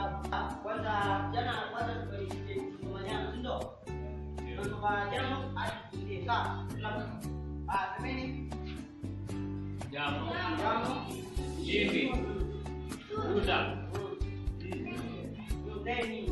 ya kwanza jana kwanza tulitumaniana ndo kutoka jana hadi sasa ah semeni jambo jambo jini uta neni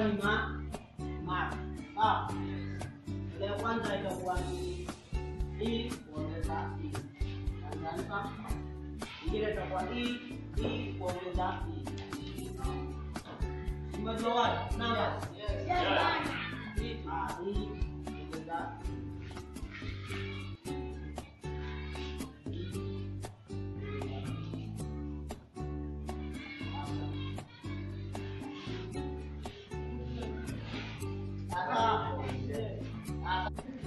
kalima mara sawa ile ya kwanza itakuwa ni i kuongeza i tanganika ingine itakuwa i i kuongeza i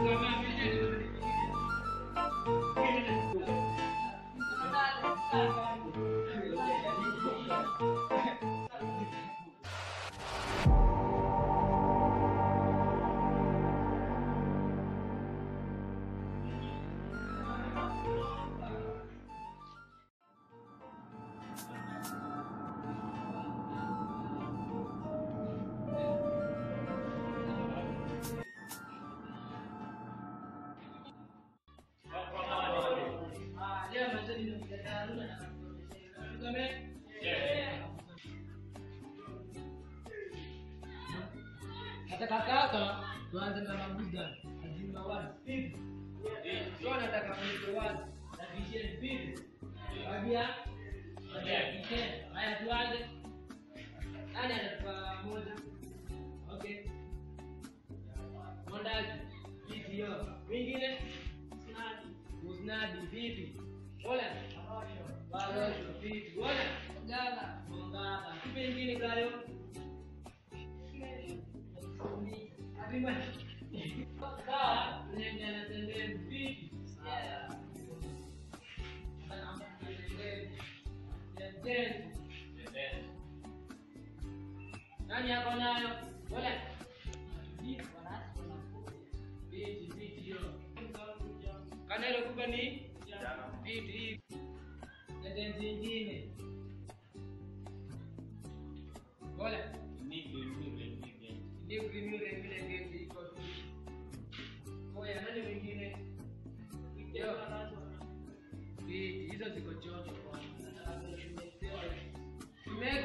Amém. Hiyo? Mwingine? snadi. Usnadi vipi? Ola. Barosho vipi? Ola. Ngala. Ngala. Kipi ingine kayo? Sawa, tunaendelea na tembea vipi? Nani ako nayo? Ile kubwa ni viti. Sentensi nyingine. Bora. Ndio vile vile ndio iko tu. Moja nani mwingine? Hizo ziko chocho kwa. Tume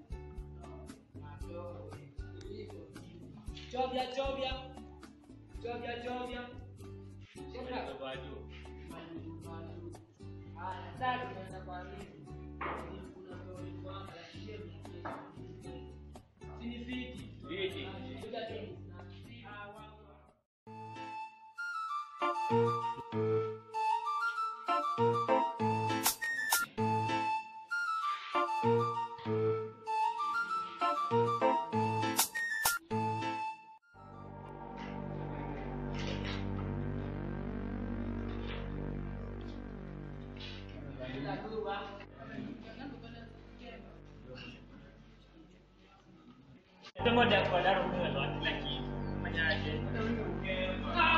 jovia jovia jovia jovia Tengo de acordar un reloj aquí. Mañana.